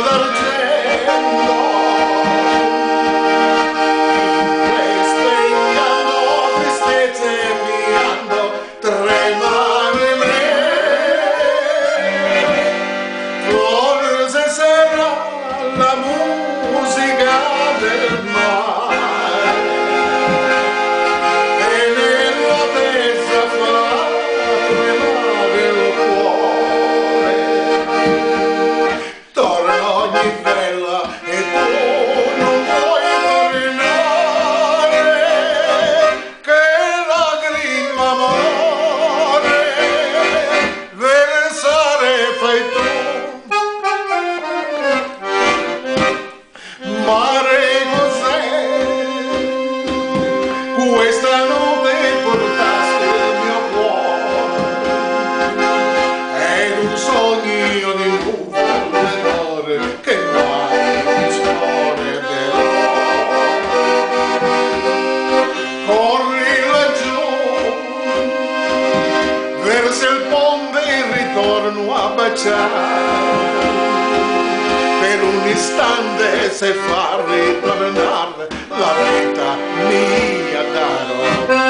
Dağlar baciare per un istante se fa ritornare la vita mia darò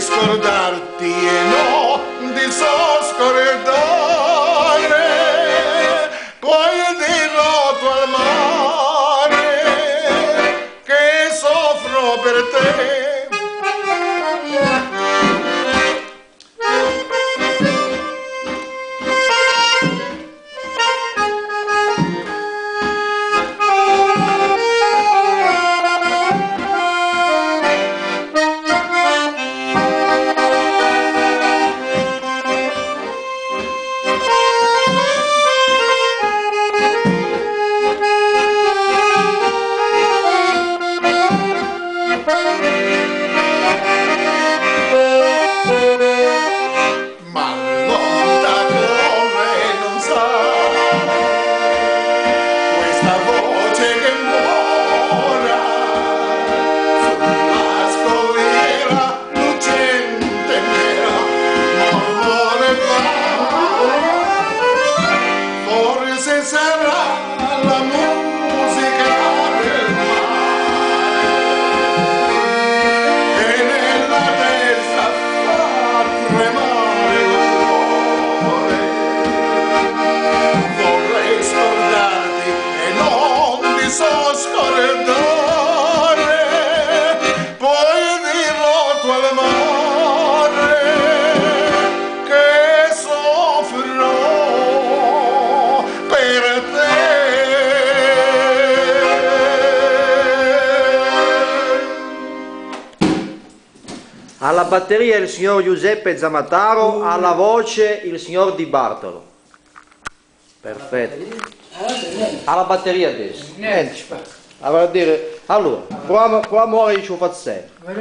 scordarti e non ti so scordare poi dirò tu al mare che soffro per te Alla batteria il signor Giuseppe Zamataro, alla voce il signor Di Bartolo. Perfetto. Alla batteria adesso. Niente. Allora, dire, allora proviamo, proviamo ora a ci fare